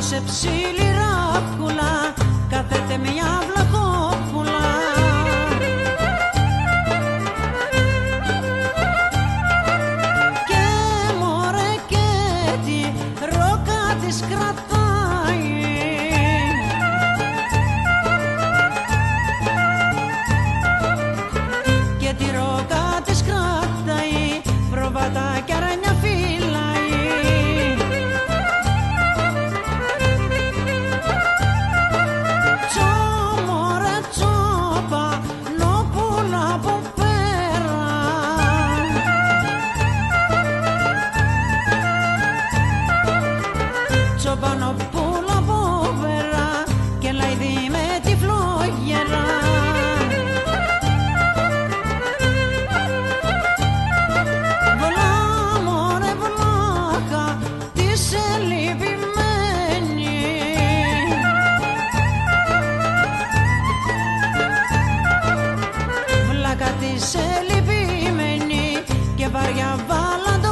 σε ψήλη ρόκουλα μια βλαχόπουλα. Και μωρέ και τη ρόκα της κρατάει. στο πάνω πουλα και λαϊδί με τη φλόγερα. Βλά μωρέ βλάκα, τι σε λυπημένη. Βλάκα τι σε λυπημένη και βαριά βάλα